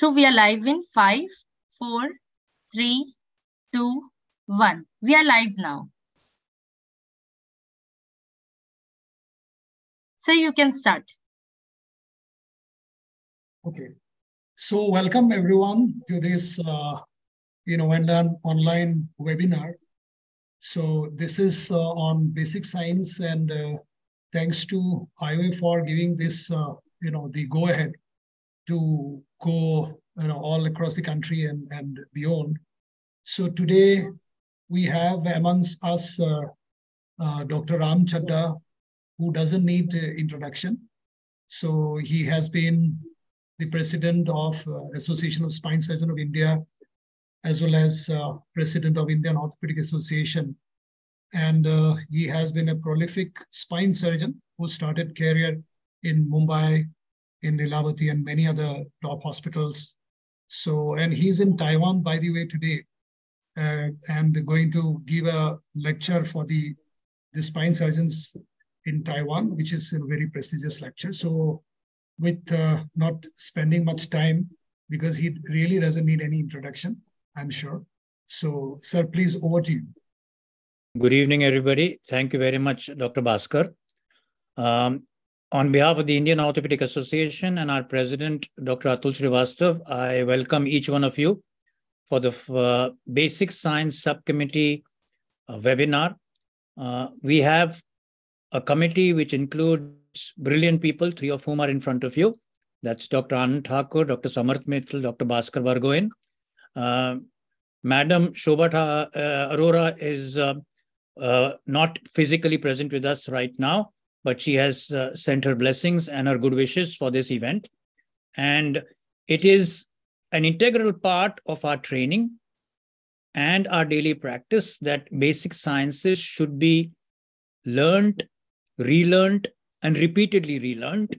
So we are live in five, four, three, two, one. We are live now. So you can start. Okay. So welcome everyone to this, uh, you know, an online webinar. So this is uh, on basic science and uh, thanks to IOA for giving this, uh, you know, the go ahead to go, you know, all across the country and, and beyond. So today we have amongst us uh, uh, Dr. Ram Chaddha, who doesn't need introduction. So he has been the president of uh, Association of Spine Surgeons of India, as well as uh, president of Indian Orthopedic Association. And uh, he has been a prolific spine surgeon who started career in Mumbai, in Lilavati, and many other top hospitals. So, and he's in Taiwan, by the way, today, uh, and going to give a lecture for the, the spine surgeons in Taiwan, which is a very prestigious lecture. So with uh, not spending much time because he really doesn't need any introduction, I'm sure. So, sir, please over to you. Good evening, everybody. Thank you very much, Dr. Bhaskar. Um, on behalf of the Indian Orthopedic Association and our president, Dr. Atul Srivastav, I welcome each one of you for the uh, Basic Science Subcommittee uh, webinar. Uh, we have a committee which includes brilliant people, three of whom are in front of you. That's Dr. Anand Thakur, Dr. Samarth Mittal, Dr. Bhaskar Borgohain. Uh, Madam Shobha uh, Arora is uh, not physically present with us right now, but she has uh, sent her blessings and her good wishes for this event. And it is an integral part of our training and our daily practice that basic sciences should be learned, relearned, and repeatedly relearned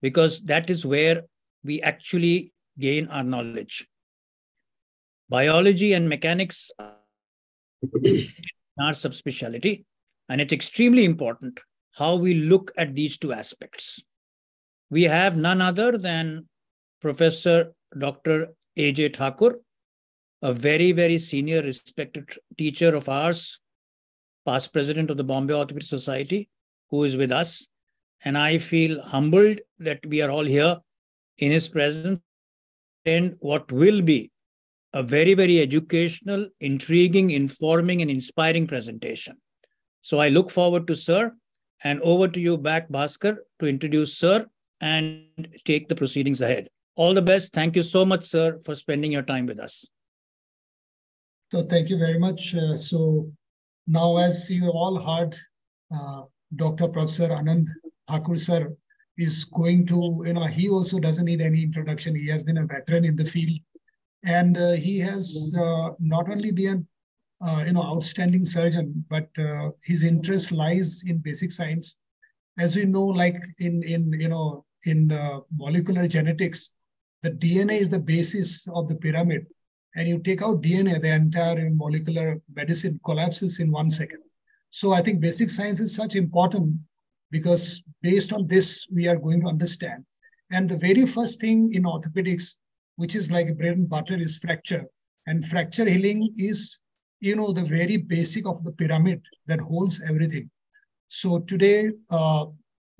because that is where we actually gain our knowledge. Biology and mechanics are subspecialty, and it's extremely important how we look at these two aspects. We have none other than Professor Dr. A.J. Thakur, a very, very senior, respected teacher of ours, past president of the Bombay Orthopedic Society, who is with us and I feel humbled that we are all here in his presence and what will be a very, very educational, intriguing, informing, and inspiring presentation. So I look forward to Sir, and over to you back, Bhaskar, to introduce Sir and take the proceedings ahead. All the best. Thank you so much, Sir, for spending your time with us. So thank you very much. Uh, so now, as you all heard, uh, Dr. Professor Anand Thakur sir is going to, you know, he also doesn't need any introduction. He has been a veteran in the field. And uh, he has uh, not only been, uh, you know, outstanding surgeon, but uh, his interest lies in basic science. As we know, like in, in you know, in uh, molecular genetics, the DNA is the basis of the pyramid. And you take out DNA, the entire molecular medicine collapses in one second. So I think basic science is such important because based on this, we are going to understand. And the very first thing in orthopedics, which is like bread and butter, is fracture. And fracture healing is, you know, the very basic of the pyramid that holds everything. So today, uh,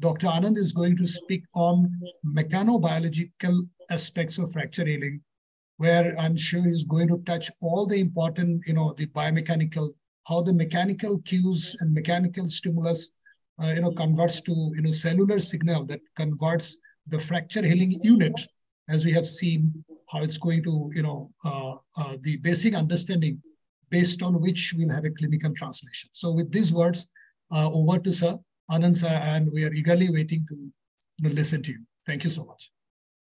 Dr. Anand is going to speak on mechanobiological aspects of fracture healing, where I'm sure he's going to touch all the important, you know, the biomechanical, how the mechanical cues and mechanical stimulus uh, you know, converts to, you know, cellular signal that converts the fracture healing unit, as we have seen how it's going to, you know, uh, uh, the basic understanding based on which we'll have a clinical translation. So with these words, uh, over to Sir Anand sir, and we are eagerly waiting to you know, listen to you. Thank you so much.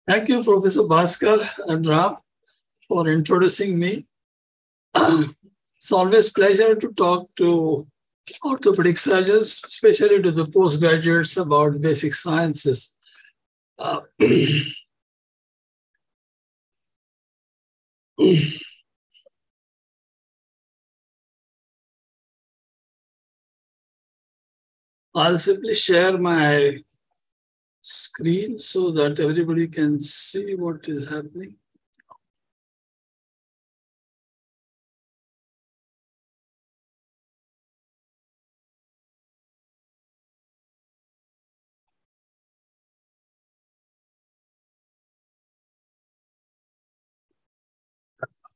Thank you, Professor Bhaskar and Ram, for introducing me. it's always pleasure to talk to orthopedic surgeons, especially to the postgraduates about basic sciences. Uh, I'll simply share my screen so that everybody can see what is happening.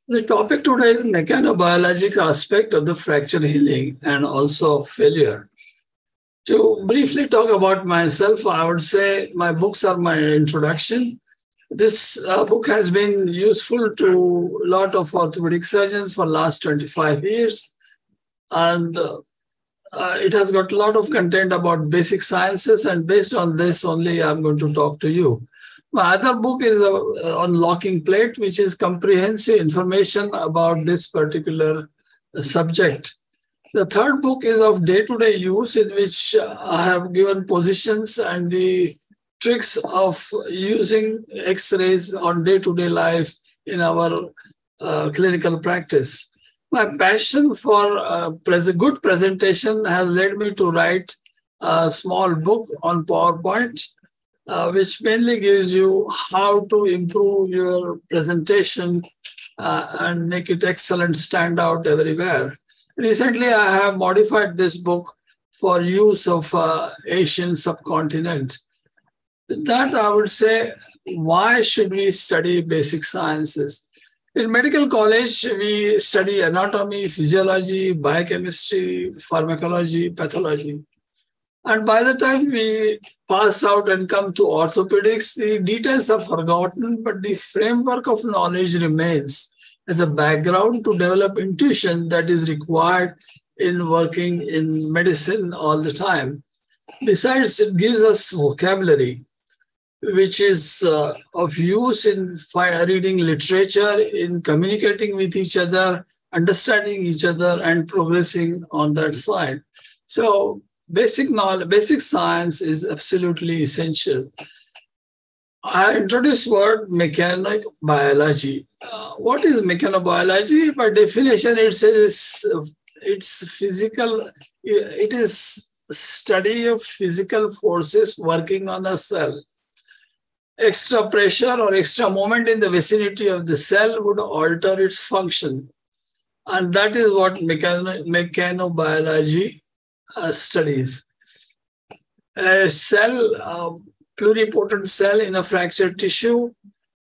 The topic today is the mechanobiological aspect of the fracture healing and also failure. To briefly talk about myself, I would say my books are my introduction. This uh, book has been useful to a lot of orthopedic surgeons for last 25 years. And uh, uh, it has got a lot of content about basic sciences. And based on this only, I'm going to talk to you. My other book is uh, on locking plate, which is comprehensive information about this particular uh, subject. The third book is of day-to-day use, in which I have given positions and the tricks of using X-rays on day-to-day life in our uh, clinical practice. My passion for uh, pres good presentation has led me to write a small book on PowerPoint uh, which mainly gives you how to improve your presentation uh, and make it excellent, stand out everywhere. Recently, I have modified this book for use of uh, Asian subcontinent. That I would say, why should we study basic sciences? In medical college, we study anatomy, physiology, biochemistry, pharmacology, pathology. And by the time we pass out and come to orthopedics, the details are forgotten, but the framework of knowledge remains as a background to develop intuition that is required in working in medicine all the time. Besides, it gives us vocabulary, which is uh, of use in reading literature, in communicating with each other, understanding each other, and progressing on that side. So basic knowledge, basic science is absolutely essential. I introduced word mechanic biology. Uh, what is mechanobiology? By definition, it says it's physical. It is study of physical forces working on a cell. Extra pressure or extra moment in the vicinity of the cell would alter its function. And that is what mechano- mechanobiology uh, studies. A cell, uh, pluripotent cell in a fractured tissue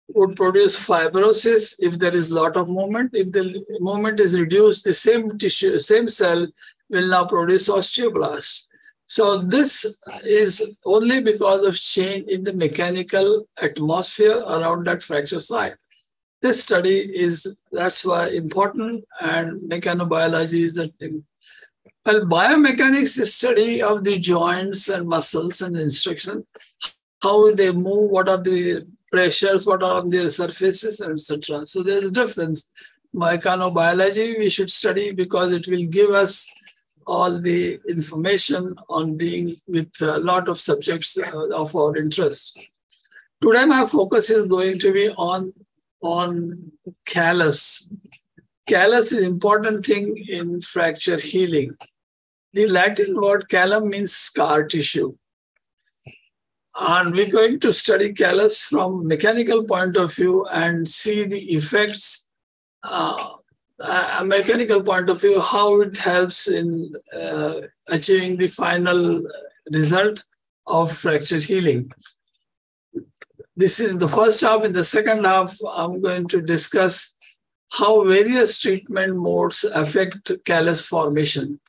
would produce fibrosis if there is a lot of movement. If the movement is reduced, the same tissue, same cell will now produce osteoblast. So this is only because of change in the mechanical atmosphere around that fracture site. This study is that's why important, and mechanobiology is the thing. well, biomechanics is study of the joints and muscles and instruction, how they move, what are the pressures, what are on their surfaces, etc. So there's a difference. Mechanobiology we should study because it will give us all the information on being with a lot of subjects uh, of our interest. Today my focus is going to be on, on callus. Callus is important thing in fracture healing. The Latin word callum means scar tissue. And we're going to study callus from mechanical point of view and see the effects, uh, a mechanical point of view, how it helps in uh, achieving the final result of fracture healing. This is the first half. In the second half, I'm going to discuss how various treatment modes affect callus formation.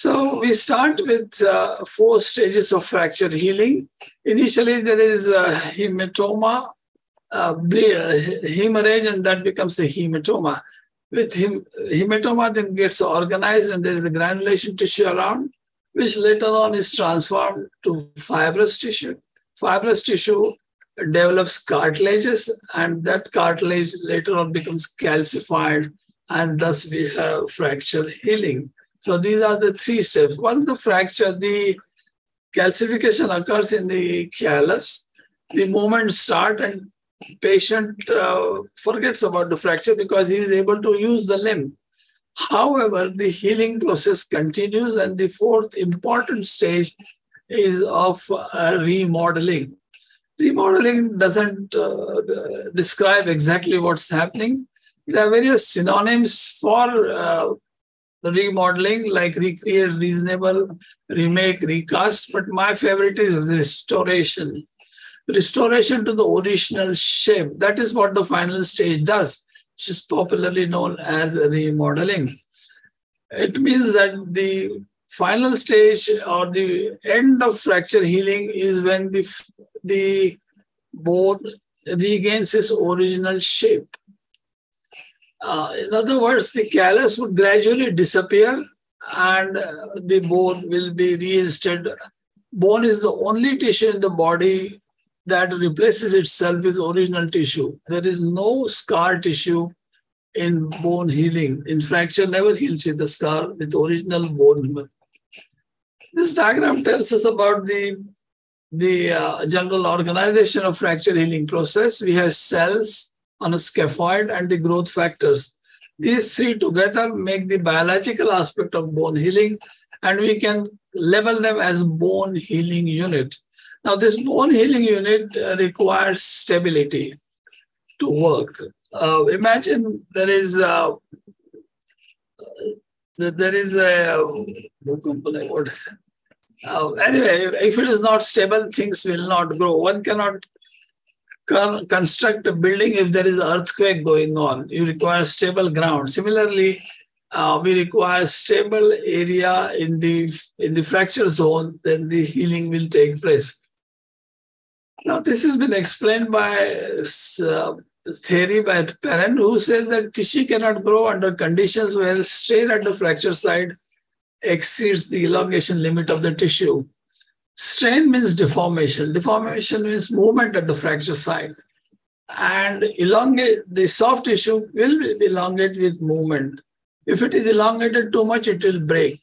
So we start with uh, four stages of fracture healing. Initially, there is a hematoma, uh, hemorrhage, and that becomes a hematoma. With hem- hematoma, then gets organized, and there is the granulation tissue around, which later on is transformed to fibrous tissue. Fibrous tissue develops cartilages, and that cartilage later on becomes calcified, and thus we have fracture healing. So these are the three steps. Once the fracture, the calcification occurs in the callus, the movements start and patient uh, forgets about the fracture because he is able to use the limb. However, the healing process continues and the fourth important stage is of uh, remodeling. Remodeling doesn't uh, describe exactly what's happening. There are various synonyms for uh, remodeling, like recreate, reasonable, remake, recast. But my favorite is restoration. Restoration to the original shape. That is what the final stage does. which is popularly known as remodeling. It means that the final stage or the end of fracture healing is when the, the bone regains its original shape. Uh, in other words, the callus would gradually disappear and uh, the bone will be reinstated. Bone is the only tissue in the body that replaces itself with original tissue. There is no scar tissue in bone healing. In fracture, never heals with the scar with original bone. This diagram tells us about the, the uh, general organization of fracture healing process. We have cells on a scaffold and the growth factors. These three together make the biological aspect of bone healing, and we can label them as bone healing unit. Now, this bone healing unit uh, requires stability to work. Uh, imagine there is a, there is a uh, anyway, if it is not stable, things will not grow. One cannot construct a building if there is earthquake going on. You require stable ground. Similarly, uh, we require stable area in the in the fracture zone. Then the healing will take place. Now, this has been explained by uh, theory by Perren, who says that tissue cannot grow under conditions where strain at the fracture site exceeds the elongation limit of the tissue. Strain means deformation. Deformation means movement at the fracture site. And elongate the soft tissue will elongate with movement. If it is elongated too much, it will break.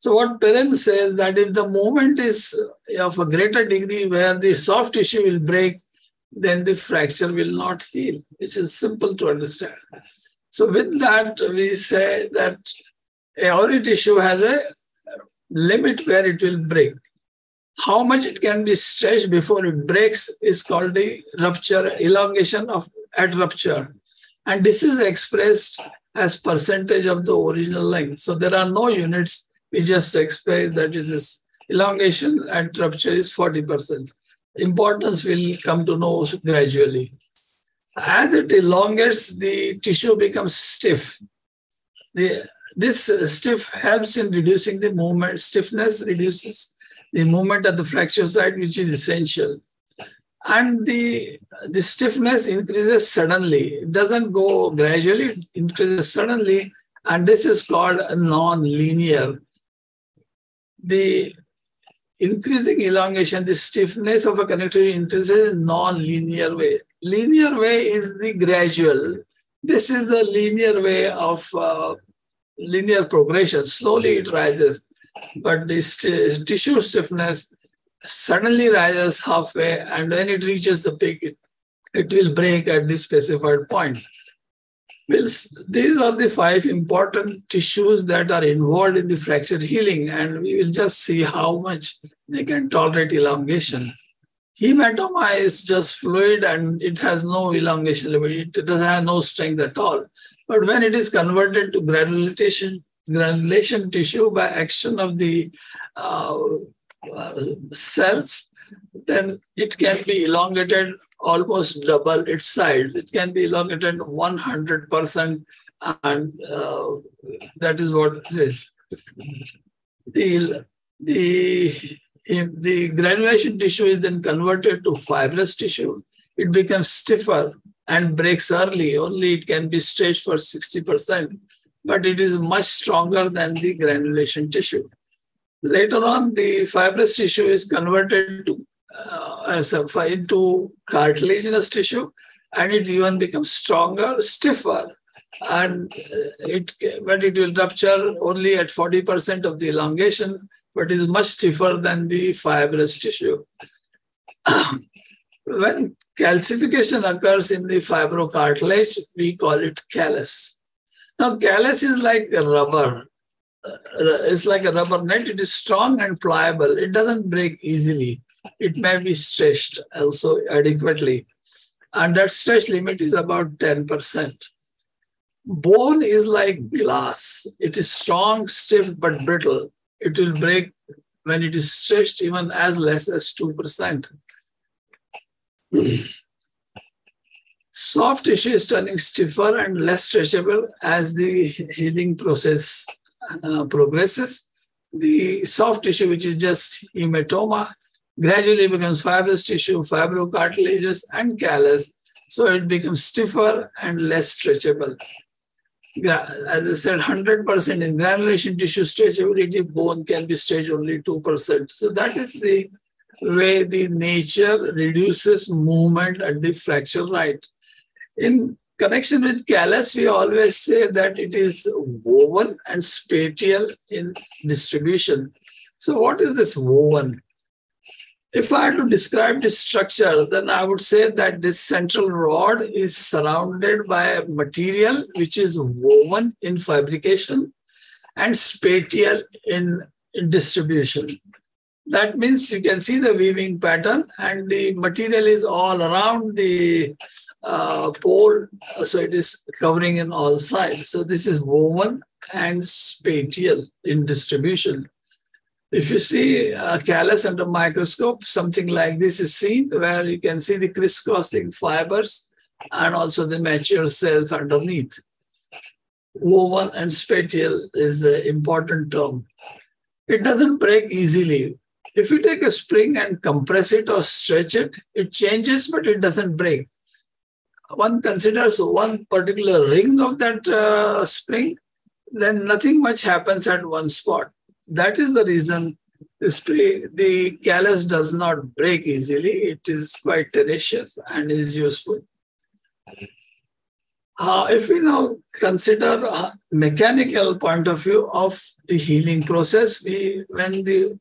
So what Perren says that if the movement is of a greater degree where the soft tissue will break, then the fracture will not heal, which is simple to understand. So with that, we say that every tissue has a limit where it will break. How much it can be stretched before it breaks is called the rupture, elongation of at rupture. And this is expressed as percentage of the original length. So there are no units we just expect that it is elongation and rupture is 40%. Importance will come to know gradually. As it elongates, the tissue becomes stiff. The, this stiff helps in reducing the movement. Stiffness reduces the movement at the fracture site, which is essential. And the, the stiffness increases suddenly. It doesn't go gradually, it increases suddenly. And this is called non-linear the increasing elongation, the stiffness of a connective increases in non-linear way. Linear way is the gradual. This is the linear way of uh, linear progression. Slowly it rises, but this tissue stiffness suddenly rises halfway, and when it reaches the peak, it, it will break at the specified point. These are the five important tissues that are involved in the fracture healing, and we will just see how much they can tolerate elongation. Hematoma is just fluid and it has no elongation limit. It doesn't have no strength at all. But when it is converted to granulation, granulation tissue by action of the uh, cells, then it can be elongated almost double its size. It can be elongated 100%, and uh, that is what it is. The, the, the granulation tissue is then converted to fibrous tissue, it becomes stiffer and breaks early. Only it can be stretched for 60%, but it is much stronger than the granulation tissue. Later on, the fibrous tissue is converted to uh, as a, into cartilaginous tissue, and it even becomes stronger, stiffer, and it but it will rupture only at 40% of the elongation, but is much stiffer than the fibrous tissue. when calcification occurs in the fibrocartilage, we call it callus. Now, callus is like a rubber. Uh, it's like a rubber net. It is strong and pliable. It doesn't break easily it may be stretched also adequately. And that stretch limit is about 10%. Bone is like glass. It is strong, stiff, but brittle. It will break when it is stretched even as less as 2%. Soft tissue is turning stiffer and less stretchable as the healing process uh, progresses. The soft tissue, which is just hematoma, gradually becomes fibrous tissue, fibrocartilages, and callus. So it becomes stiffer and less stretchable. As I said, 100% in granulation tissue stretchability, bone can be stretched only 2%. So that is the way the nature reduces movement at the fracture right. In connection with callus, we always say that it is woven and spatial in distribution. So what is this woven? If I had to describe this structure, then I would say that this central rod is surrounded by a material which is woven in fabrication and spatial in, in distribution. That means you can see the weaving pattern and the material is all around the uh, pole. So it is covering in all sides. So this is woven and spatial in distribution. If you see a callus under microscope, something like this is seen where you can see the crisscrossing fibers and also the mature cells underneath. Woven and spatial is an important term. It doesn't break easily. If you take a spring and compress it or stretch it, it changes, but it doesn't break. One considers one particular ring of that uh, spring, then nothing much happens at one spot that is the reason the, spring, the callus does not break easily. It is quite tenacious and is useful. Uh, if we now consider a mechanical point of view of the healing process, we when the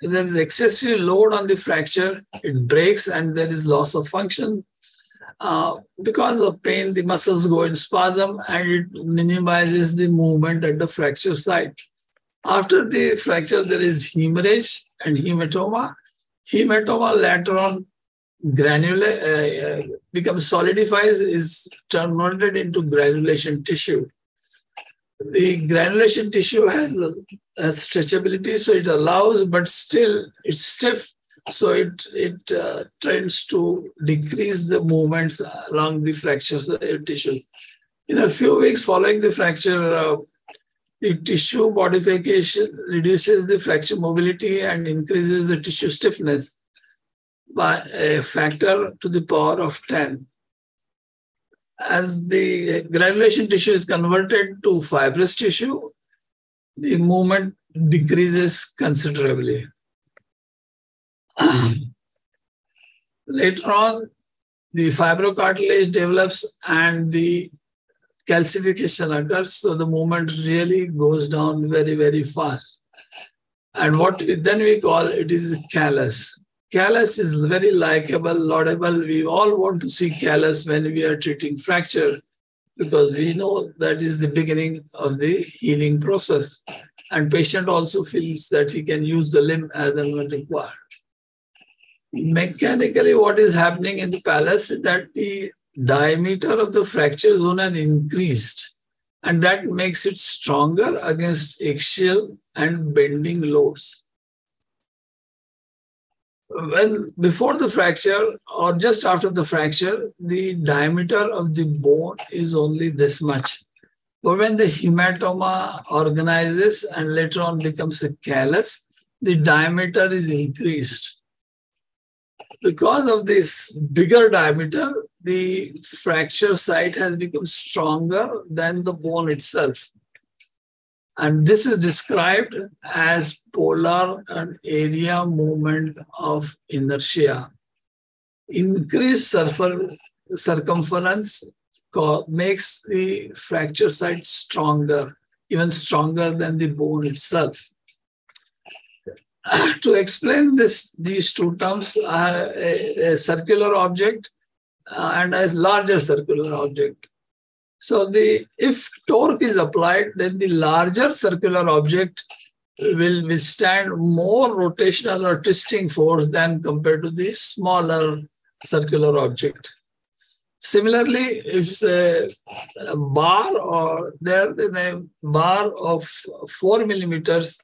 there is excessive load on the fracture, it breaks and there is loss of function. Uh, because of pain, the muscles go in spasm and it minimizes the movement at the fracture site. After the fracture, there is hemorrhage and hematoma. Hematoma later on granula uh, uh, becomes solidifies, is converted into granulation tissue. The granulation tissue has, has stretchability, so it allows, but still it's stiff. So it it uh, tends to decrease the movements along the fractures of the tissue. In a few weeks following the fracture, uh, the tissue modification reduces the fracture mobility and increases the tissue stiffness by a factor to the power of 10. As the granulation tissue is converted to fibrous tissue, the movement decreases considerably. Later on, the fibrocartilage develops and the calcification occurs, so the movement really goes down very, very fast. And what then we call it is callus. Callus is very likable, laudable. We all want to see callus when we are treating fracture because we know that is the beginning of the healing process. And patient also feels that he can use the limb as and when required. Mechanically, what is happening in the callus is that the diameter of the fracture zone has increased and that makes it stronger against axial and bending loads. When before the fracture or just after the fracture, the diameter of the bone is only this much. But when the hematoma organizes and later on becomes a callus, the diameter is increased. Because of this bigger diameter, the fracture site has become stronger than the bone itself. And this is described as polar and area movement of inertia. Increased circumference makes the fracture site stronger, even stronger than the bone itself. to explain this, these two terms, uh, a, a circular object uh, and a larger circular object. So the if torque is applied, then the larger circular object will withstand more rotational or twisting force than compared to the smaller circular object. Similarly, if a, a bar or there, then a bar of four millimeters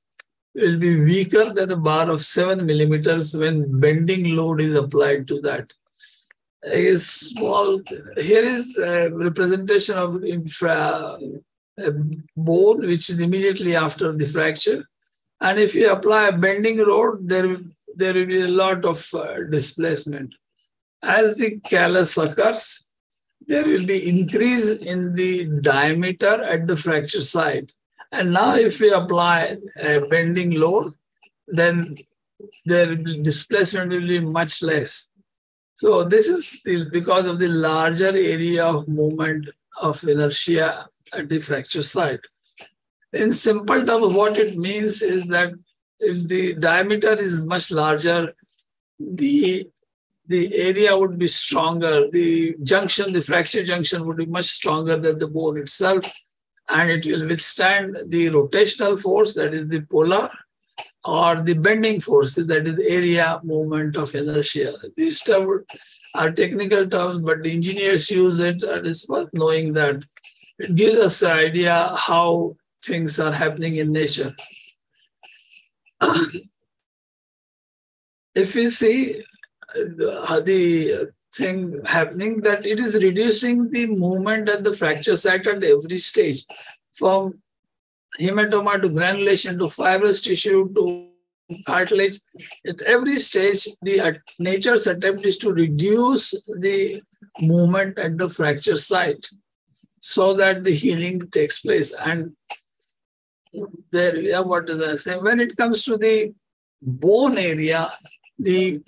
will be weaker than a bar of seven millimeters when bending load is applied to that is small. Here is a representation of infra, a bone, which is immediately after the fracture. And if you apply a bending load, there, there will be a lot of uh, displacement. As the callus occurs, there will be increase in the diameter at the fracture site. And now if we apply a bending load, then the displacement will be much less. So this is because of the larger area of movement of inertia at the fracture site. In simple terms, what it means is that if the diameter is much larger, the the area would be stronger. The junction, the fracture junction would be much stronger than the bone itself. And it will withstand the rotational force, that is the polar, or the bending forces, that is area movement of inertia. These terms are technical terms, but the engineers use it, and it's worth knowing that it gives us an idea how things are happening in nature. if we see the, the thing happening that it is reducing the movement at the fracture site at every stage from hematoma to granulation to fibrous tissue to cartilage. At every stage, the nature's attempt is to reduce the movement at the fracture site so that the healing takes place. And there, what did I say? When it comes to the bone area, the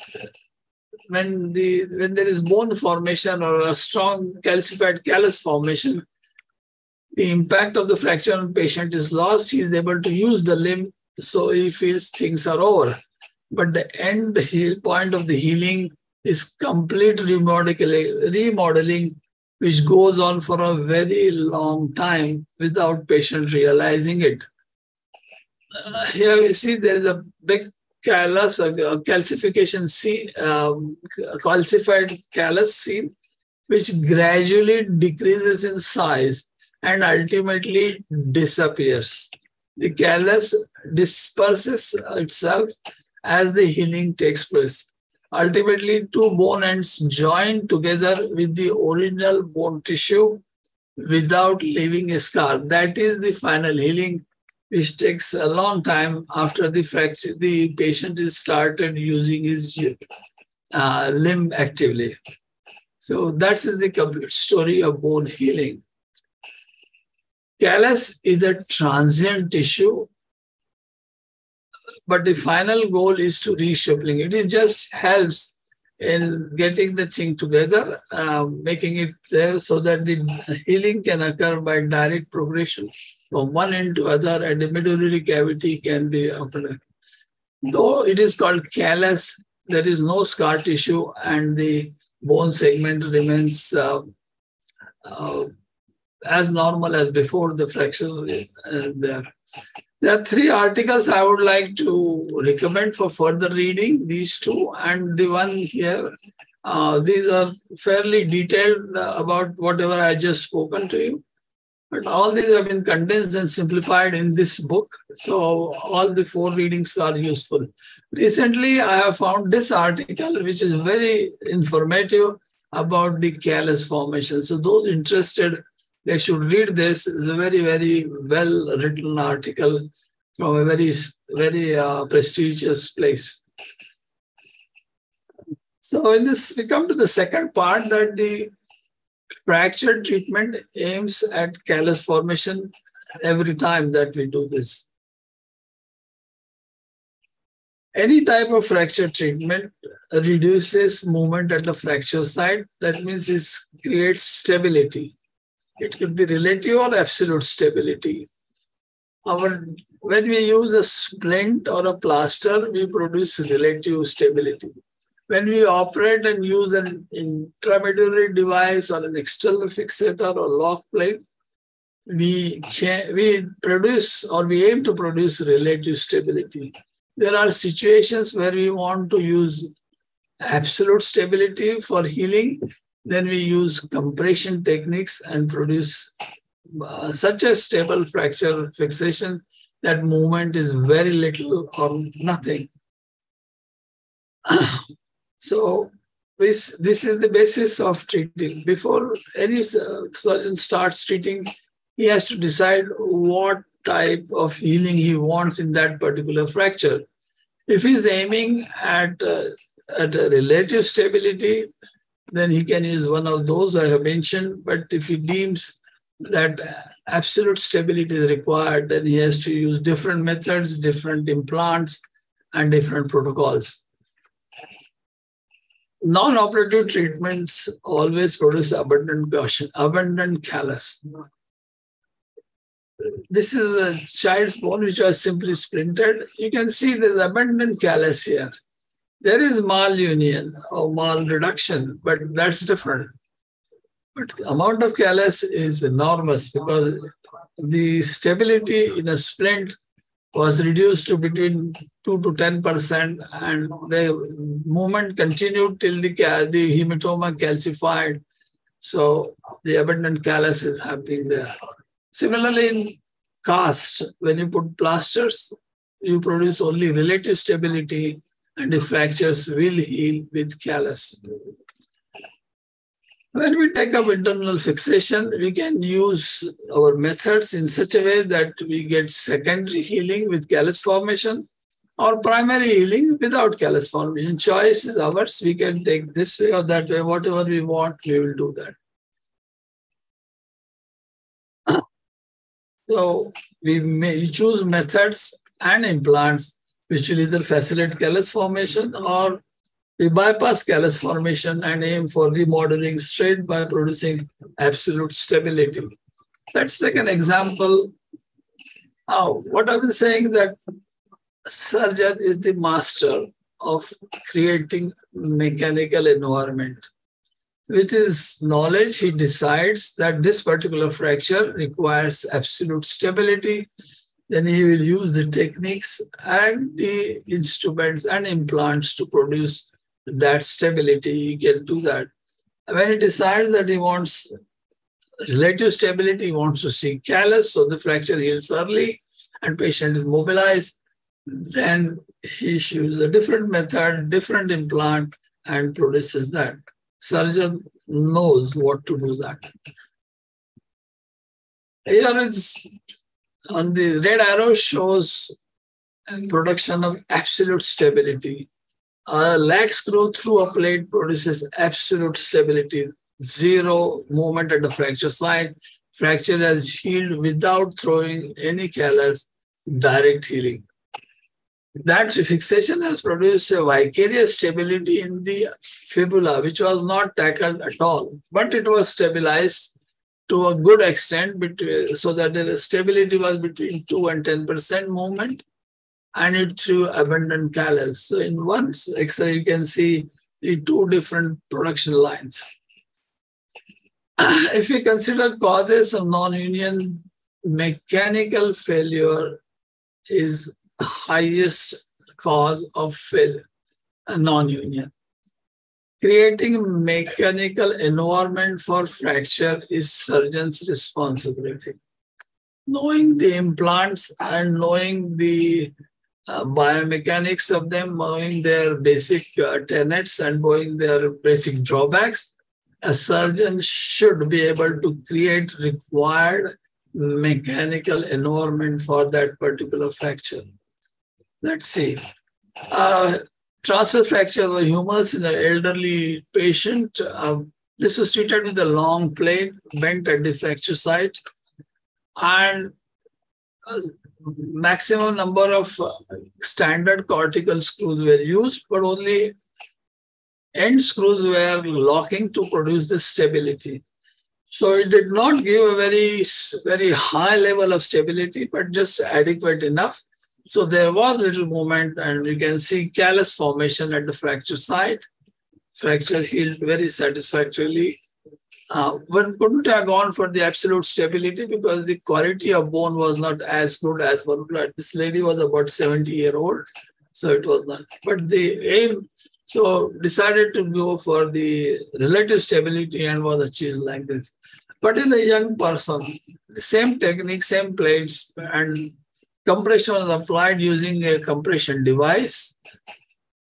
when the when there is bone formation or a strong calcified callus formation, the impact of the fracture on patient is lost. He is able to use the limb, so he feels things are over. But the end heal point of the healing is complete remodeling, which goes on for a very long time without patient realizing it. Uh, here we see there is a big callus, uh, calcification seen, um, calcified callus seen, which gradually decreases in size and ultimately disappears. The callus disperses itself as the healing takes place. Ultimately, two bone ends join together with the original bone tissue without leaving a scar. That is the final healing which takes a long time after the fracture, the patient is started using his uh, limb actively. So that is the complete story of bone healing. Callus is a transient tissue, but the final goal is to reshuffling. It just helps in getting the thing together, uh, making it there so that the healing can occur by direct progression from one end to other and the medullary cavity can be opened. Though it is called callus, there is no scar tissue and the bone segment remains uh, uh, as normal as before the fracture uh, there. There are three articles I would like to recommend for further reading, these two, and the one here. Uh, these are fairly detailed uh, about whatever I just spoken to you. But all these have been condensed and simplified in this book. So all the four readings are useful. Recently, I have found this article, which is very informative about the callus formation. So those interested, they should read this. It's a very, very well written article from a very, very uh, prestigious place. So in this, we come to the second part that the fracture treatment aims at callus formation every time that we do this. Any type of fracture treatment reduces movement at the fracture site. That means it creates stability. It could be relative or absolute stability. Our, when we use a splint or a plaster, we produce relative stability when we operate and use an intramedullary device or an external fixator or lock plate, we can, we produce or we aim to produce relative stability. There are situations where we want to use absolute stability for healing. Then we use compression techniques and produce uh, such a stable fracture fixation that movement is very little or nothing. So this, this is the basis of treating. Before any surgeon starts treating, he has to decide what type of healing he wants in that particular fracture. If he's aiming at, uh, at a relative stability, then he can use one of those I have mentioned. But if he deems that absolute stability is required, then he has to use different methods, different implants, and different protocols. Non-operative treatments always produce abundant caution, abundant callus. This is a child's bone which was simply splintered. You can see there's abundant callus here. There is malunion or mal reduction, but that's different. But the amount of callus is enormous because the stability in a splint was reduced to between 2 to 10%, and the movement continued till the, the hematoma calcified. So the abundant callus is happening there. Similarly, in cast, when you put plasters, you produce only relative stability, and the fractures will heal with callus. When we take up internal fixation, we can use our methods in such a way that we get secondary healing with callus formation or primary healing without callus formation. Choice is ours. We can take this way or that way. Whatever we want, we will do that. So we may choose methods and implants which will either facilitate callus formation or we bypass callus formation and aim for remodeling straight by producing absolute stability. Let's take an example. Now, what I've been saying that surgeon is the master of creating mechanical environment. With his knowledge, he decides that this particular fracture requires absolute stability. Then he will use the techniques and the instruments and implants to produce that stability, he can do that. When he decides that he wants relative stability, he wants to see callus, so the fracture heals early and patient is mobilized, then he uses a different method, different implant, and produces that. Surgeon knows what to do that. Here is on the red arrow shows production of absolute stability. A lag screw through a plate produces absolute stability, zero movement at the fracture site. Fracture has healed without throwing any callus, direct healing. That fixation has produced a vicarious stability in the fibula, which was not tackled at all, but it was stabilized to a good extent between, uh, so that the stability was between 2 and 10% movement and it threw abundant callus. So in one X-ray, you can see the two different production lines. if we consider causes of non-union, mechanical failure is highest cause of failure, uh, non-union. Creating mechanical environment for fracture is surgeon's responsibility. Knowing the implants and knowing the uh, biomechanics of them, knowing their basic uh, tenets and knowing their basic drawbacks, a surgeon should be able to create required mechanical environment for that particular fracture. Let's see. Uh, transverse fracture of the humerus in an elderly patient. Uh, this was treated with a long plate bent at the fracture site. And uh, maximum number of uh, standard cortical screws were used, but only end screws were locking to produce the stability. So it did not give a very, very high level of stability, but just adequate enough. So there was little movement, and you can see callus formation at the fracture site. Fracture healed very satisfactorily. Uh, one couldn't have gone for the absolute stability because the quality of bone was not as good as one blood. This lady was about 70 year old, so it was not. But the aim, so decided to go for the relative stability and was achieved like this. But in a young person, the same technique, same plates, and compression was applied using a compression device.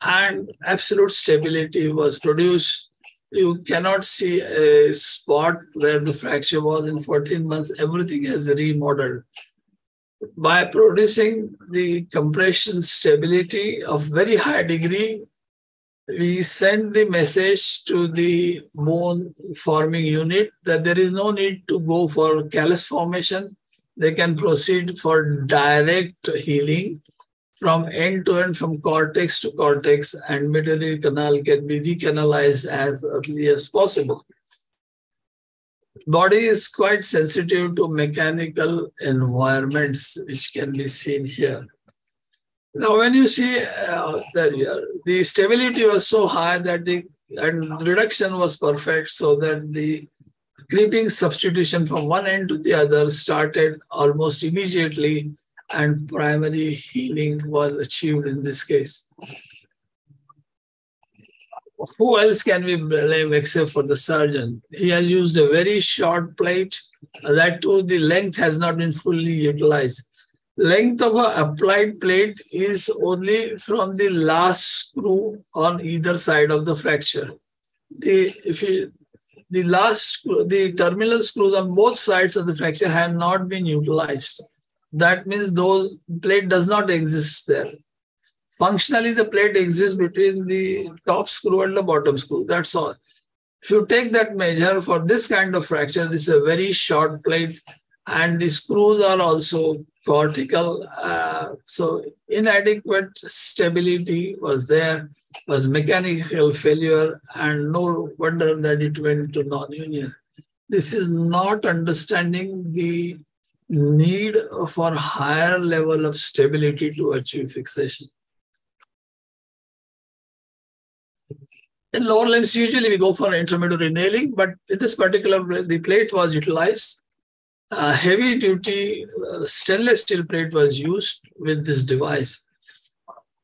and absolute stability was produced. You cannot see a spot where the fracture was in 14 months. Everything has remodeled. By producing the compression stability of very high degree, we send the message to the bone forming unit that there is no need to go for callus formation. They can proceed for direct healing from end to end, from cortex to cortex, and medullary canal can be recanalized as early as possible. Body is quite sensitive to mechanical environments, which can be seen here. Now, when you see uh, the, the stability was so high that the and reduction was perfect, so that the creeping substitution from one end to the other started almost immediately, and primary healing was achieved in this case. Who else can we blame except for the surgeon? He has used a very short plate. That too, the length has not been fully utilized length of a applied plate is only from the last screw on either side of the fracture. The if you, the last the terminal screws on both sides of the fracture have not been utilized. That means those plate does not exist there. Functionally, the plate exists between the top screw and the bottom screw. That's all. If you take that measure for this kind of fracture, this is a very short plate, and the screws are also cortical. Uh, so inadequate stability was there, was mechanical failure, and no wonder that it went to non-union. This is not understanding the need for higher level of stability to achieve fixation. In lower limbs, usually we go for intramedullary nailing, but in this particular, the plate was utilized heavy duty uh, stainless steel plate was used with this device.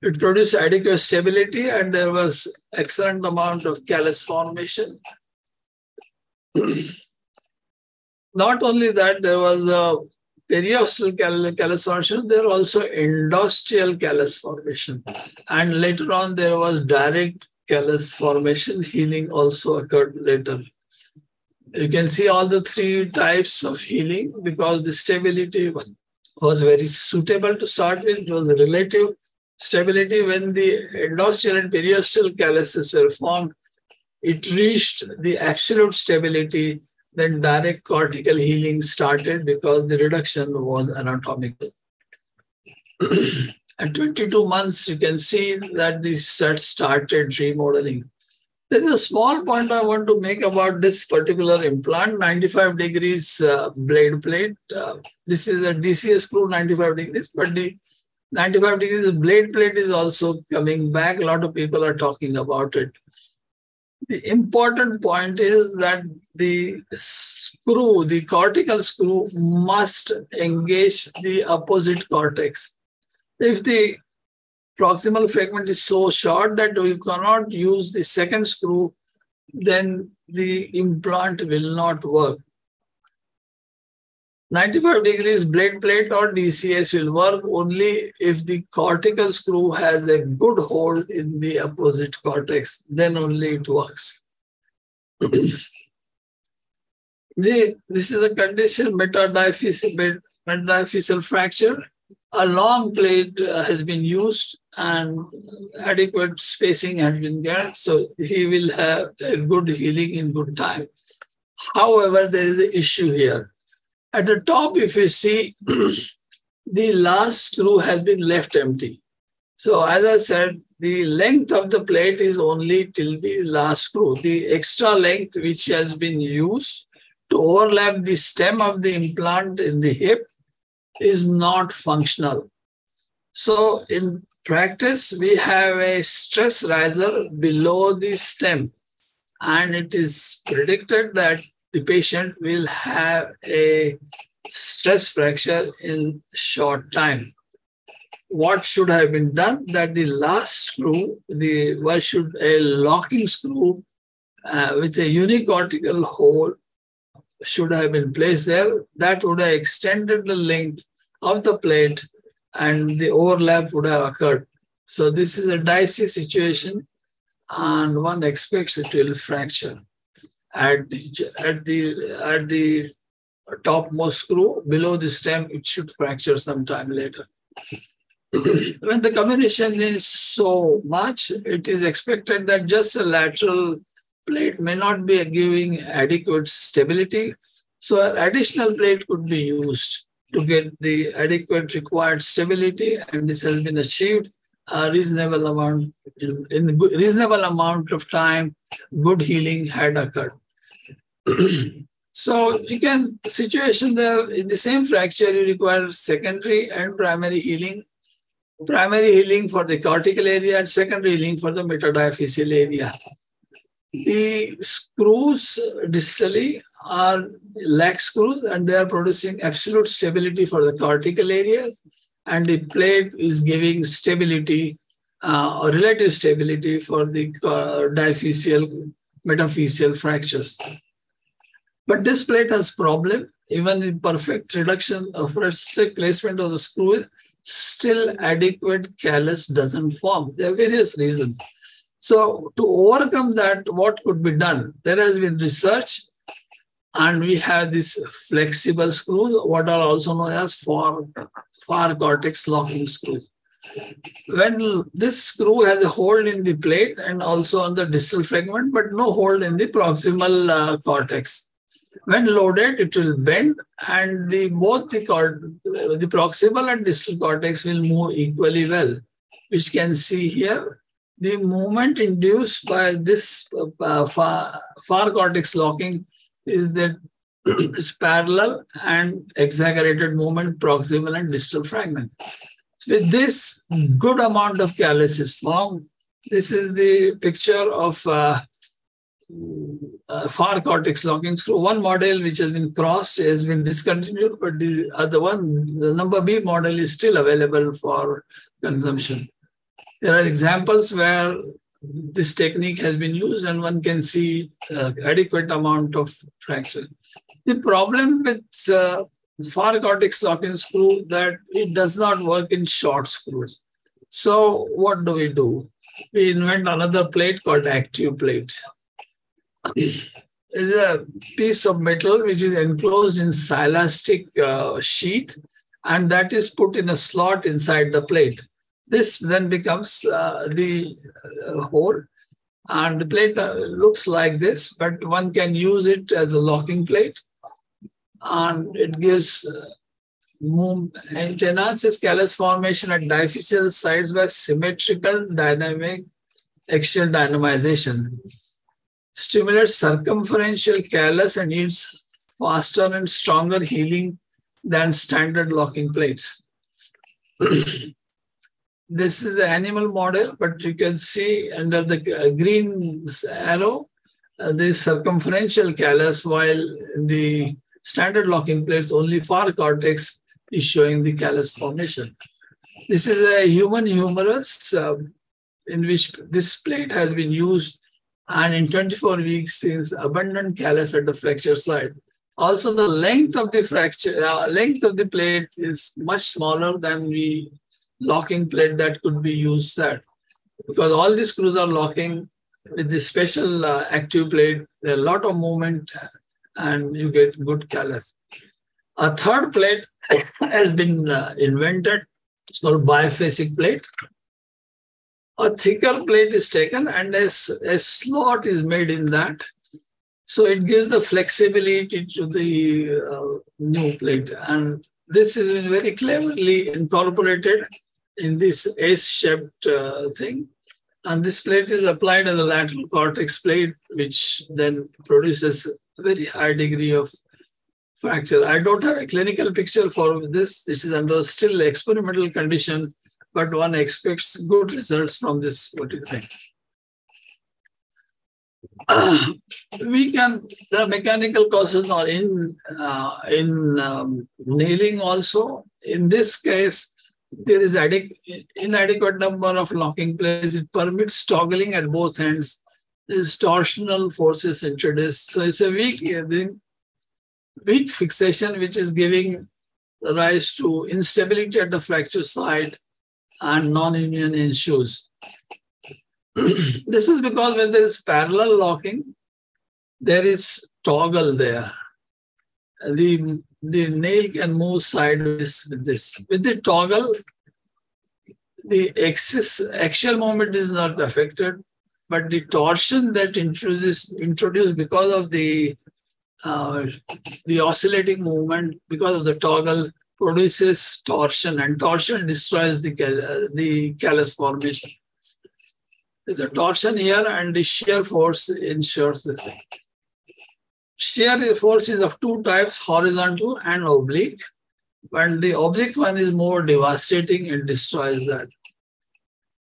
It produced adequate stability and there was excellent amount of callus formation. Not only that, there was a periosteal callus formation, there also endosteal callus formation. And later on, there was direct callus formation. Healing also occurred later. You can see all the three types of healing because the stability was very suitable to start with. It was relative stability when the endosteal and periosteal calluses were formed. It reached the absolute stability. Then direct cortical healing started because the reduction was anatomical. At 22 months, you can see that the set started remodeling. There's a small point I want to make about this particular implant, 95 degrees uh, blade plate. Uh, this is a DCS screw 95 degrees, but the 95 degrees blade plate is also coming back. A lot of people are talking about it. The important point is that the screw, the cortical screw, must engage the opposite cortex. If the proximal fragment is so short that we cannot use the second screw, then the implant will not work. 95 degrees blade plate or DCS will work only if the cortical screw has a good hold in the opposite cortex, then only it works. the, this is a condition metadiaphyseal fracture a long plate uh, has been used and adequate spacing has been get, so he will have a good healing in good time. However, there is an issue here. At the top, if you see, the last screw has been left empty. So as I said, the length of the plate is only till the last screw. The extra length which has been used to overlap the stem of the implant in the hip is not functional. So in practice, we have a stress riser below the stem, and it is predicted that the patient will have a stress fracture in short time. What should have been done? That the last screw, the why should a locking screw uh, with a unicortical hole should have been placed there. That would have extended the length of the plate and the overlap would have occurred. So this is a dicey situation and one expects it will fracture at the, at the, at the topmost screw below the stem, it should fracture sometime later. when the combination is so much, it is expected that just a lateral plate may not be giving adequate stability. So an additional plate could be used to get the adequate required stability, and this has been achieved a reasonable amount in, reasonable amount of time. Good healing had occurred. So you can situation there in the same fracture, you require secondary and primary healing. Primary healing for the cortical area and secondary healing for the metadiaphyseal area. The screws distally are lag screws and they are producing absolute stability for the cortical areas and the plate is giving stability uh, or relative stability for the uh, metaphyseal fractures. But this plate has problem. Even in perfect reduction of strict placement of the screw, still adequate callus doesn't form. There are various reasons. So to overcome that, what could be done? There has been research and we have these flexible screws, what are also known as far, far cortex locking screws. When this screw has a hole in the plate and also on the distal fragment, but no hole in the proximal uh, cortex. When loaded, it will bend and the both the, the proximal and distal cortex will move equally well, which can see here. The movement induced by this uh, far, far cortex locking is that is parallel and exaggerated movement proximal and distal fragment. With this good amount of callus is formed. This is the picture of uh, uh, far cortex locking screw. One model which has been crossed has been discontinued, but the other one, the number B model, is still available for consumption. There are examples where this technique has been used and one can see uh, adequate amount of fracture. The problem with uh, far cortex locking screw that it does not work in short screws. So what do we do? We invent another plate called active plate It's a piece of metal which is enclosed in silastic uh, sheath and that is put in a slot inside the plate. This then becomes uh, the uh, hole. And the plate uh, looks like this, but one can use it as a locking plate. And it gives uh, it enhances callus formation at diaphyseal sides by symmetrical dynamic axial dynamization. Stimulates circumferential callus and needs faster and stronger healing than standard locking plates. this is the animal model, but you can see under the green arrow, uh, this circumferential callus, while the standard locking plates, only far cortex is showing the callus formation. This is a human humerus uh, in which this plate has been used and in 24 weeks is abundant callus at the fracture site. Also, the length of the fracture, uh, length of the plate is much smaller than the locking plate that could be used there. Because all these screws are locking with the special uh, active plate, there are a lot of movement and you get good callus. A third plate has been uh, invented. It's called biphasic plate a thicker plate is taken and a, a slot is made in that. So it gives the flexibility to the uh, new plate. And this is very cleverly incorporated in this S-shaped uh, thing. And this plate is applied as the lateral cortex plate, which then produces a very high degree of fracture. I don't have a clinical picture for this. This is under still experimental condition but one expects good results from this. What do you think? we can the mechanical causes are in uh, in um, nailing also. In this case, there is inadequate number of locking plates. It permits toggling at both ends. There's torsional forces introduced. So it's a weak, uh, weak fixation which is giving rise to instability at the fracture site and non-union ensues. this is because when there is parallel locking, there is toggle there. The, the nail can move sideways with this. With the toggle, the axis, axial moment is not affected, but the torsion that introduces introduced because of the uh, the oscillating movement, because of the toggle, produces torsion, and torsion destroys the uh, the callus formation. There's a torsion here, and the shear force ensures this. Shear force is of two types, horizontal and oblique. And the oblique one is more devastating and destroys that.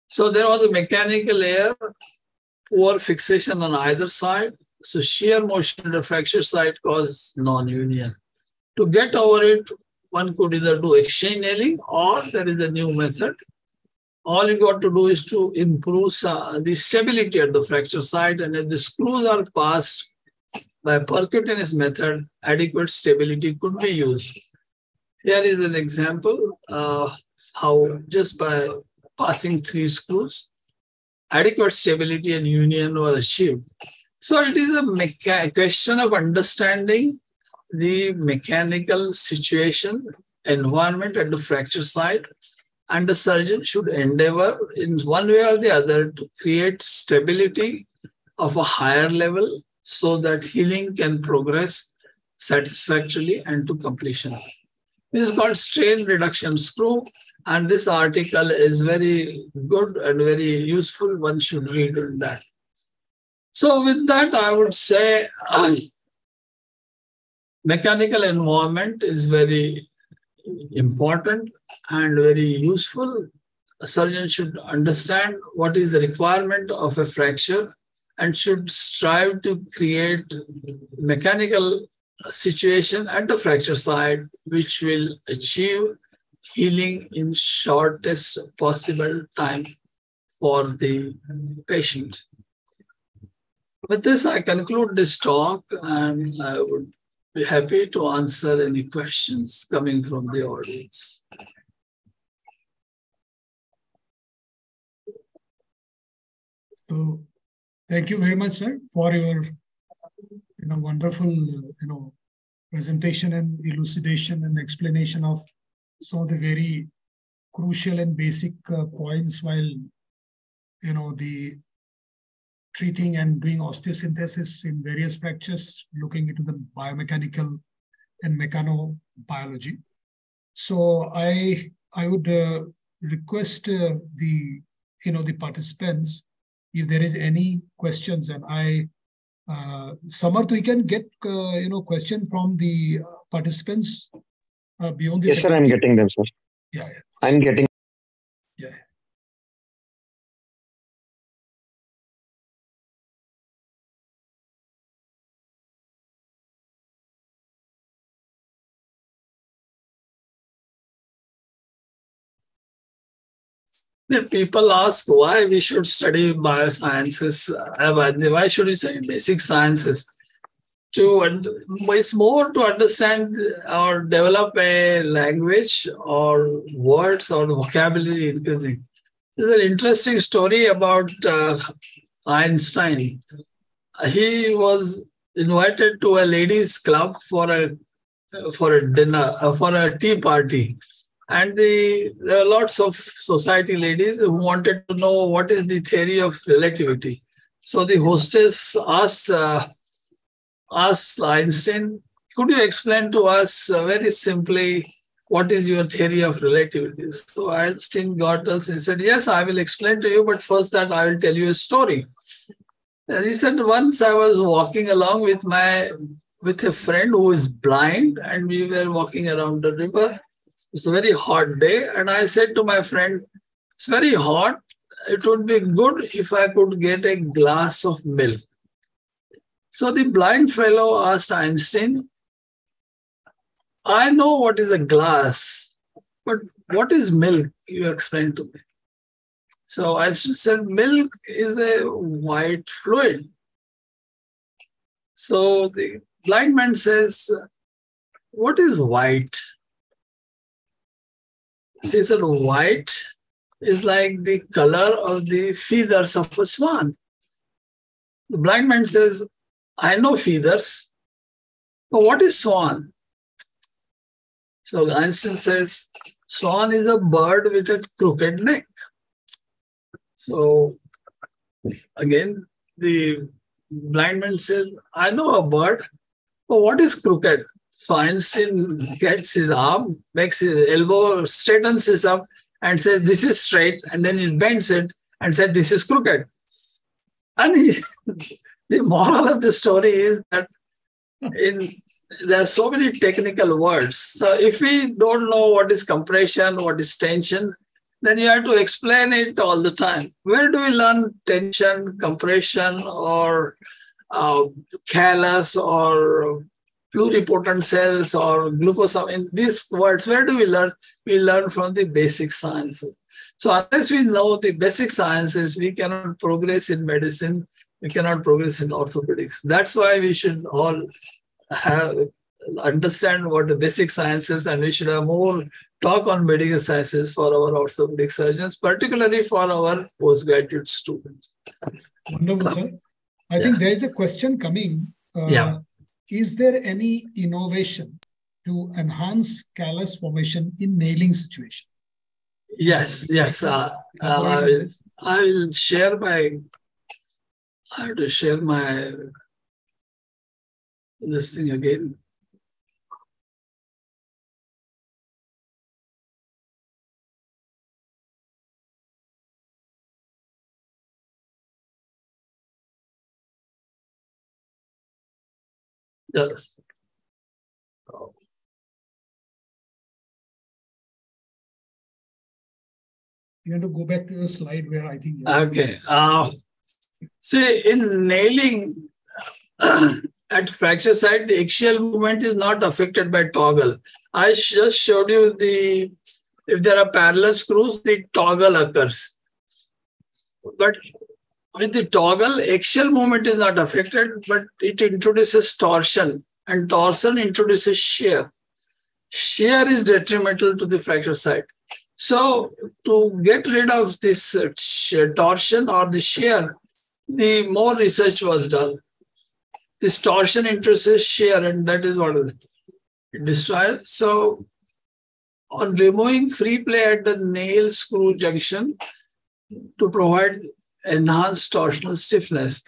So there was a mechanical error, poor fixation on either side. So shear motion to the fracture side caused non-union. To get over it, one could either do exchange nailing or there is a new method. All you got to do is to improve uh, the stability at the fracture site and if the screws are passed by percutaneous method, adequate stability could be used. Here is an example uh, how just by passing three screws, adequate stability and union was achieved. So it is a question of understanding the mechanical situation, environment at the fracture site, and the surgeon should endeavor in one way or the other to create stability of a higher level so that healing can progress satisfactorily and to completion. This is called strain reduction screw, and this article is very good and very useful. One should read that. So, with that, I would say uh, mechanical environment is very important and very useful. A surgeon should understand what is the requirement of a fracture and should strive to create mechanical situation at the fracture site which will achieve healing in shortest possible time for the patient. With this, I conclude this talk and I would be happy to answer any questions coming from the audience. So Thank you very much, sir, for your you know wonderful you know presentation and elucidation and explanation of some of the very crucial and basic uh, points while you know the treating and doing osteosynthesis in various fractures, looking into the biomechanical and mechanobiology. So I I would uh, request uh, the you know the participants if there is any questions and I, uh, Samarth, we can get, uh, you know, question from the participants uh, beyond the. Yes, sir, I'm getting them, sir. Yeah, yeah. I'm getting. People ask why we should study biosciences. Why should we study basic sciences? To it's more to understand or develop a language or words or vocabulary increasing. There's an interesting story about uh, Einstein. He was invited to a ladies' club for a for a dinner uh, for a tea party and the, there are lots of society ladies who wanted to know what is the theory of relativity. So the hostess asked, uh, asked Einstein, could you explain to us uh, very simply what is your theory of relativity? So Einstein got us, he said, yes, I will explain to you, but first that I will tell you a story. And he said, once I was walking along with my with a friend who is blind, and we were walking around the river it's a very hot day. And I said to my friend, It's very hot. It would be good if I could get a glass of milk. So the blind fellow asked Einstein, I know what is a glass, but what is milk? You explain to me. So Einstein said, Milk is a white fluid. So the blind man says, What is white? Said, white is like the color of the feathers of a swan. The blind man says, I know feathers, but what is swan? So Einstein says, swan is a bird with a crooked neck. So again, the blind man said, I know a bird, but what is crooked? So Einstein gets his arm, makes his elbow, straightens his arm, and says, This is straight. And then he bends it and said, This is crooked. And he, the moral of the story is that in there are so many technical words. So if we don't know what is compression, what is tension, then you have to explain it all the time. Where do we learn tension, compression, or uh, callus, or pluripotent cells, or glucose? In these words, where do we learn? We learn from the basic sciences. So unless we know the basic sciences, we cannot progress in medicine. We cannot progress in orthopedics. That's why we should all have understand what the basic sciences and we should have more talk on medical sciences for our orthopedic surgeons, particularly for our postgraduate students. Wonderful, sir. I yeah. think there is a question coming. Uh, yeah. Is there any innovation to enhance callus formation in nailing situation? Yes, yes. Uh, uh, I, will, I will share my, I have to share my, this thing again. Yes. You have to go back to the slide where I think. Okay. Uh, see, in nailing at fracture site, the axial movement is not affected by toggle. I just showed you the, if there are parallel screws, the toggle occurs. But with the toggle, axial movement is not affected, but it introduces torsion, and torsion introduces shear. Shear is detrimental to the fracture site. So, to get rid of this uh, torsion or the shear, the more research was done. This torsion introduces shear, and that is what it destroys. So, on removing free play at the nail screw junction to provide enhanced torsional stiffness.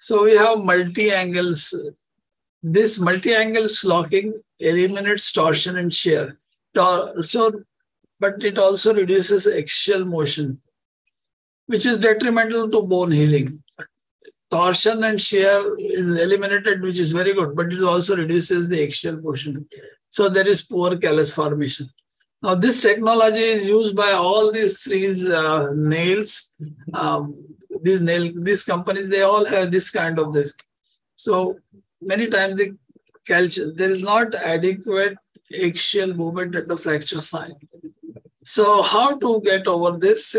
So we have multi-angles. This multi-angle locking eliminates torsion and shear. So, but it also reduces axial motion, which is detrimental to bone healing. Torsion and shear is eliminated, which is very good, but it also reduces the axial motion. So there is poor callus formation. Now, this technology is used by all these three uh, nails. Um, these nail, these companies, they all have this kind of this. So many times the calcium, there is not adequate axial movement at the fracture site. So how to get over this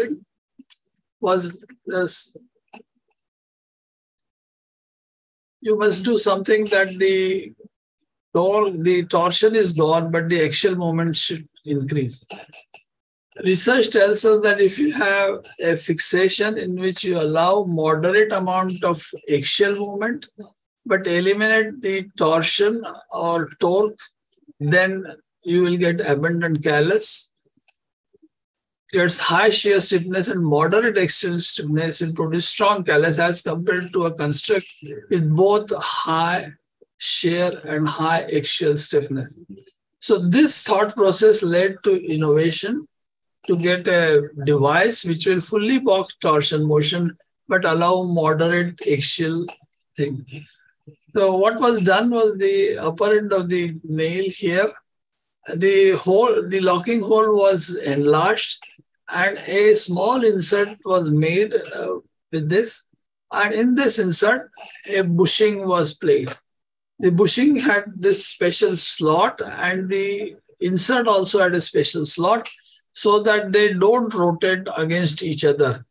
was this. You must do something that the tor the torsion is gone, but the axial moment should increase. Research tells us that if you have a fixation in which you allow moderate amount of axial movement, but eliminate the torsion or torque, then you will get abundant callus. There's high shear stiffness and moderate axial stiffness will produce strong callus as compared to a construct with both high shear and high axial stiffness. So this thought process led to innovation to get a device which will fully box torsion motion but allow moderate axial thing. So what was done was the upper end of the nail here, the hole, the locking hole was enlarged and a small insert was made uh, with this. And in this insert, a bushing was placed the bushing had this special slot and the insert also had a special slot so that they don't rotate against each other.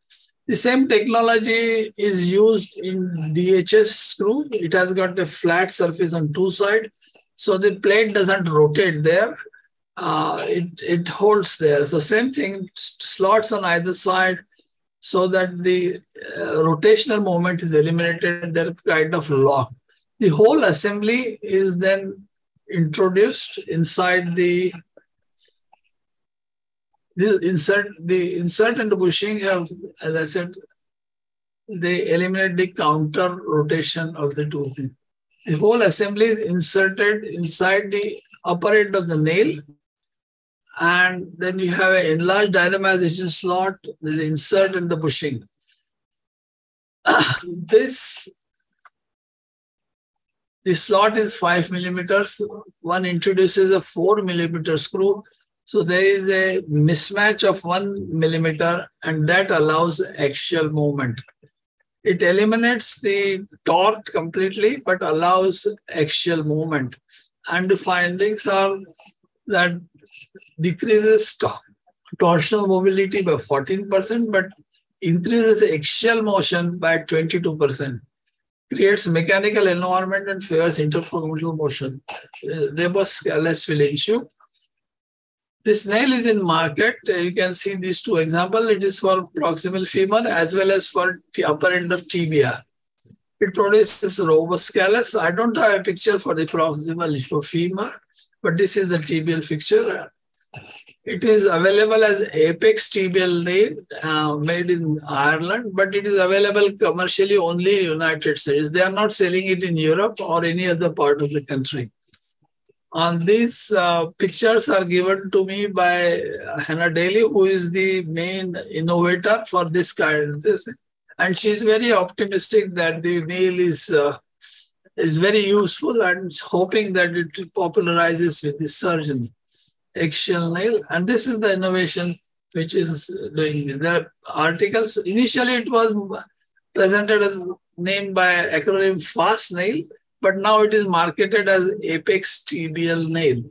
The same technology is used in DHS screw. It has got a flat surface on two sides. So the plate doesn't rotate there. uh, it, it holds there. So same thing, slots on either side so that the uh, rotational moment is eliminated. They're kind of locked. The whole assembly is then introduced inside the the insert the insert and the bushing have, as I said, they eliminate the counter rotation of the things. The whole assembly is inserted inside the upper end of the nail. And then you have an enlarged dynamization slot, the insert and the bushing. this the slot is five millimeters. One introduces a four millimeter screw. So there is a mismatch of one millimeter and that allows axial movement. It eliminates the torque completely, but allows axial movement. And the findings are that decreases torsional mobility by 14%, but increases axial motion by 22%, creates mechanical environment and favors intercommunicable motion. Uh, robust scaleless will issue. This nail is in market. You can see these two examples. It is for proximal femur as well as for the upper end of tibia. It produces robust callus. I don't have a picture for the proximal femur, but this is the tibial picture. It is available as Apex tibial nail uh, made in Ireland, but it is available commercially only in United States. They are not selling it in Europe or any other part of the country. And these uh, pictures are given to me by Hannah Daly, who is the main innovator for this kind of. And she's very optimistic that the nail is uh, is very useful and hoping that it popularizes with the surgeon axial nail. And this is the innovation which is doing The articles, initially it was presented as named by acronym FAST nail, but now it is marketed as Apex tibial nail.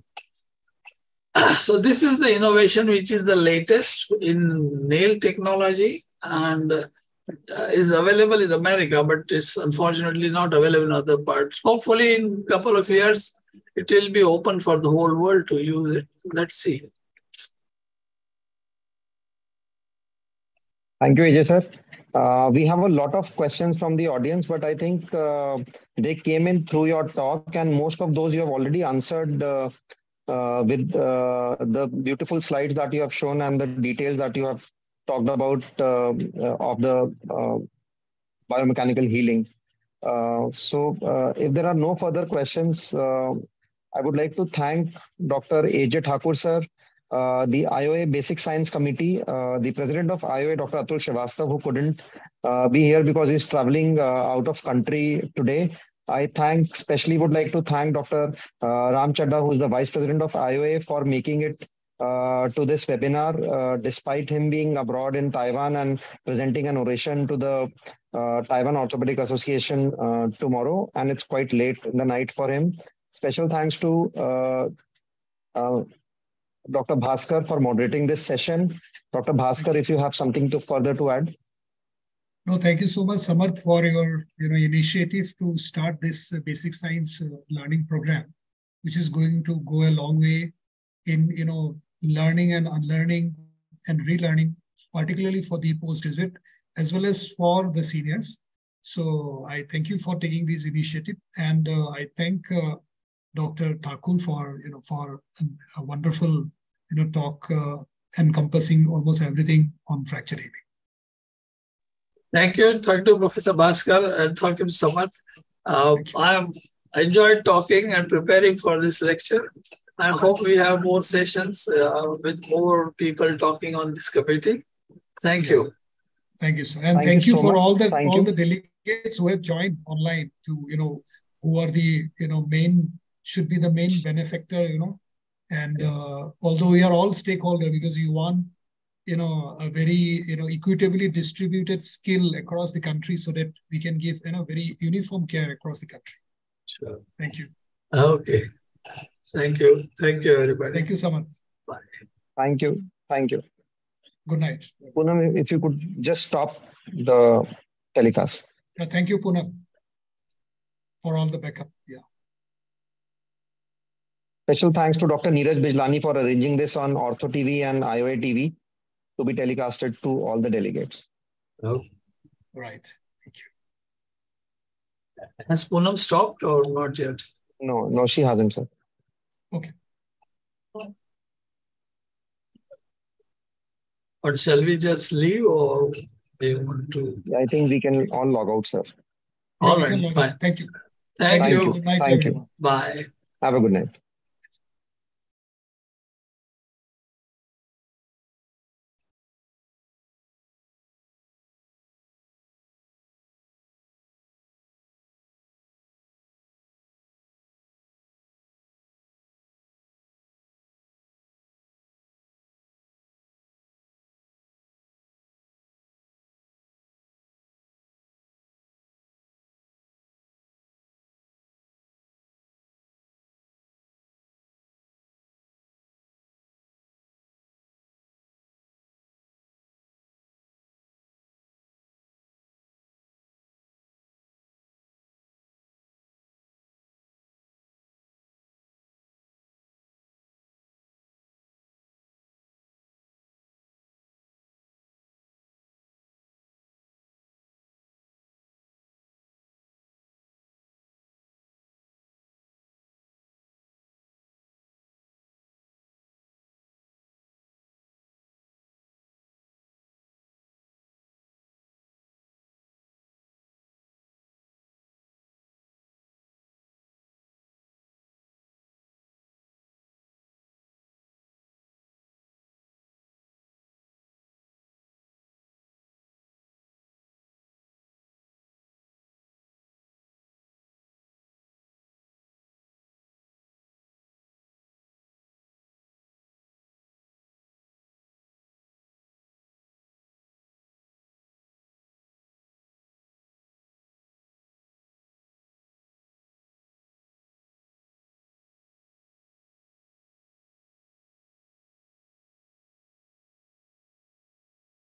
so this is the innovation which is the latest in nail technology and uh, is available in America, but is unfortunately not available in other parts. Hopefully in a couple of years, it will be open for the whole world to use it. Let's see. Thank you, Ajay sir. Uh, we have a lot of questions from the audience, but I think uh, they came in through your talk, and most of those you have already answered uh, uh with uh, the beautiful slides that you have shown and the details that you have talked about uh, of the biomechanical healing. So, if there are no further questions, I would like to thank Dr. AJ Thakur sir, uh, the IOA Basic Science Committee, uh, the president of IOA, Dr. Atul Srivastav, who couldn't uh, be here because he's traveling uh, out of country today. I thank, especially would like to thank Dr. Uh, Ram Chaddha, who's the vice president of IOA, for making it uh, to this webinar, despite him being abroad in Taiwan and presenting an oration to the Taiwan Orthopedic Association tomorrow. And it's quite late in the night for him. Special thanks to Dr. Bhaskar for moderating this session. Dr. Bhaskar, if you have something to further to add. No, thank you so much, Samarth, for your you know initiative to start this uh, basic science uh, learning program, which is going to go a long way in you know learning and unlearning and relearning, particularly for the postgraduate as well as for the seniors. So I thank you for taking this initiative, and uh, I thank uh, Dr. Thakur for you know for a wonderful you know, talk uh, encompassing almost everything on fracture healing. Thank you. Thank you, Professor Bhaskar, and thank you so much. Uh, I enjoyed talking and preparing for this lecture. I hope we have more sessions uh, with more people talking on this committee. Thank you. Thank you, sir. And thank, thank you, so for much. all the thank all you. the delegates who have joined online to, you know, who are the, you know, main, should be the main benefactor, you know, and uh, although we are all stakeholder because you want, you know, a very, you know, equitably distributed skill across the country so that we can give, you know, very uniform care across the country. Sure. Thank you. Okay. Thank you. Thank you, everybody. Thank you so much. Bye. Thank you. Thank you. Good night. Poonam, if you could just stop the telecast. Yeah, thank you, Poonam, for all the backup. Yeah. Special thanks to Dr. Neeraj Bijlani for arranging this on Ortho TV and IOA TV to be telecasted to all the delegates. Oh. Right. Thank you. Has Poonam stopped or not yet? No, no, she hasn't, sir. Okay. Or shall we just leave or do you want to? I think we can all log out, sir. All right. Bye. Thank you. Thank, Thank you. you. Thank you. Bye. Have a good night.